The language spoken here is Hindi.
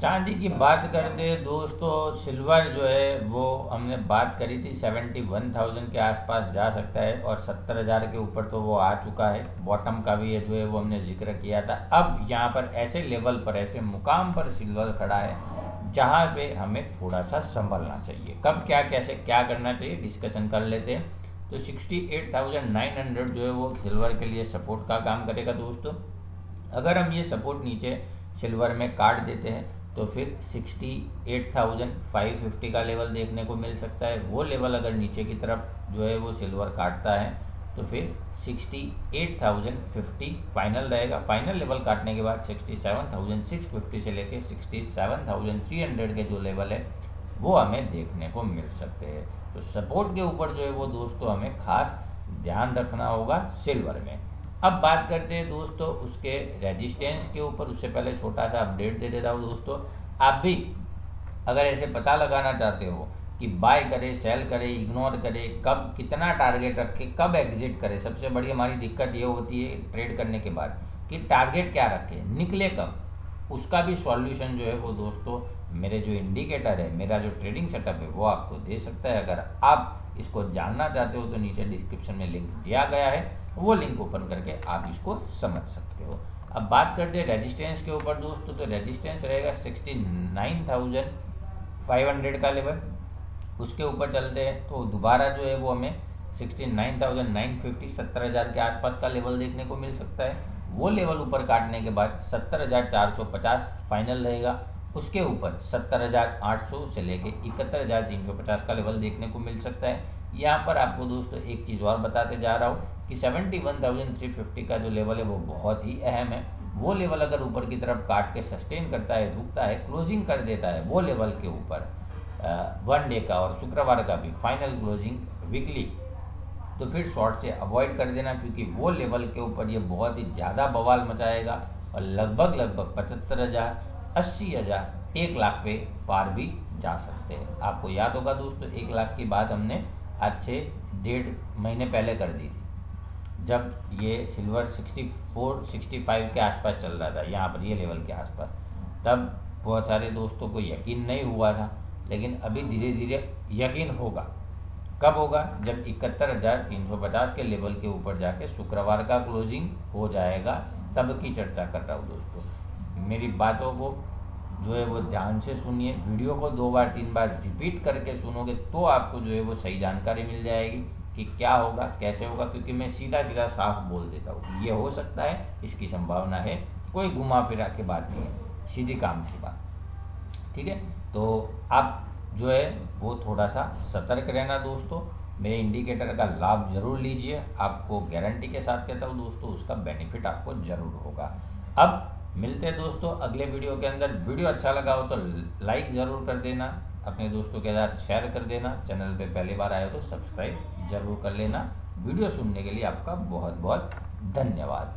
चांदी की बात करते दोस्तों, सिल्वर जो है, वो हमने बात करी थी सेवेंटी वन थाउज़ेंड के आसपास जा सकता है और सत्तर हज़ार के ऊपर तो वो आ चुका है। बॉटम का भी जो है, वो हमने ज़िक्र किया था। अब यहाँ पर ऐसे लेवल पर, ऐसे मुकाम पर सिल्वर खड़ा है, जहाँ पे हमें थोड़ा सा संभलना चाहिए। कब, क्या, कैसे, क्या करना चाहिए डिस्कशन कर लेते हैं। तो sixty eight thousand nine hundred जो है, वो सिल्वर के लिए सपोर्ट का काम करेगा, दोस्तों। अगर हम ये सपोर्ट नीचे सिल्वर में काट देते हैं तो फिर sixty eight thousand five fifty का लेवल देखने को मिल सकता है। वो लेवल अगर नीचे की तरफ़ जो है वो सिल्वर काटता है तो फिर sixty eight thousand fifty final रहेगा। फाइनल लेवल काटने के बाद sixty seven thousand six fifty से लेके sixty seven thousand three hundred के जो लेवल है, वो हमें देखने को मिल सकते हैं। तो सपोर्ट के ऊपर जो है वो दोस्तों हमें खास ध्यान रखना होगा सिल्वर में। अब बात करते हैं दोस्तों उसके रेजिस्टेंस के ऊपर। उससे पहले छोटा सा अपडेट दे देता हूँ दोस्तों। आप भी अगर ऐसे पता लगाना चाहते हो कि बाय करे सेल करे इग्नोर करे, कब कितना टारगेट रखे, कब एग्जिट करे, सबसे बड़ी हमारी दिक्कत ये होती है ट्रेड करने के बाद कि टारगेट क्या रखे, निकले कब? उसका भी सॉल्यूशन जो है वो दोस्तों, मेरे जो इंडिकेटर है, मेरा जो ट्रेडिंग सेटअप है, वो आपको दे सकता है। अगर आप इसको जानना चाहते हो तो नीचे डिस्क्रिप्शन में लिंक दिया गया है। वो लिंक ओपन करके आप इसको समझ सकते हो। अब बात करते हैं रेजिस्टेंस के ऊपर दोस्तों तो रेजिस्टेंस रहेगा sixty nine thousand five hundred का लेवल उसके ऊपर चलते हैं तो दोबारा जो है वो हमें sixty nine thousand nine fifty सत्तर हज़ार के आसपास का लेवल देखने को मिल सकता है। वो लेवल ऊपर काटने के बाद सत्तर हज़ार चार सौ पचास फाइनल रहेगा। उसके ऊपर सत्तर हज़ार आठ सौ से लेके इकहत्तर हज़ार तीन सौ पचास का लेवल देखने को मिल सकता है। यहाँ पर आपको दोस्तों एक चीज़ और बताते जा रहा हूँ कि seventy one thousand three fifty का जो लेवल है वो बहुत ही अहम है। वो लेवल अगर ऊपर की तरफ़ काट के सस्टेन करता है, रुकता है क्लोजिंग कर देता है, वो लेवल के ऊपर वन डे का और शुक्रवार का भी फाइनल क्लोजिंग वीकली तो फिर शॉर्ट से अवॉइड कर देना, क्योंकि वो लेवल के ऊपर ये बहुत ही ज़्यादा बवाल मचाएगा और लगभग लगभग पचहत्तर हज़ार, अस्सी हज़ार, एक लाख पे पार भी जा सकते हैं। आपको याद होगा दोस्तों, एक लाख की बात हमने आज से डेढ़ महीने पहले कर दी थी, जब ये सिल्वर 64 65 के आसपास चल रहा था, यहाँ पर ये लेवल के आसपास। तब बहुत सारे दोस्तों को यकीन नहीं हुआ था, लेकिन अभी धीरे धीरे यकीन होगा। कब होगा? जब इकहत्तर हज़ार तीन सौ पचास के लेवल के ऊपर जाके शुक्रवार का क्लोजिंग हो जाएगा, तब की चर्चा कर रहा हूँ दोस्तों। मेरी बातों को जो है वो ध्यान से सुनिए। वीडियो को दो बार, तीन बार रिपीट करके सुनोगे तो आपको जो है वो सही जानकारी मिल जाएगी कि क्या होगा, कैसे होगा, क्योंकि मैं सीधा सीधा साफ़ बोल देता हूँ। ये हो सकता है, इसकी संभावना है, कोई घुमा फिरा के बात नहीं है, सीधी काम की बात। ठीक है? तो आप जो है, वो थोड़ा सा सतर्क रहना दोस्तों। मेरे इंडिकेटर का लाभ ज़रूर लीजिए। आपको गारंटी के साथ कहता हूँ दोस्तों, उसका बेनिफिट आपको ज़रूर होगा। अब मिलते हैं दोस्तों अगले वीडियो के अंदर। वीडियो अच्छा लगा हो तो लाइक ज़रूर कर देना। अपने दोस्तों के साथ शेयर कर देना। चैनल पे पहली बार आए हो तो सब्सक्राइब ज़रूर कर लेना। वीडियो सुनने के लिए आपका बहुत बहुत धन्यवाद।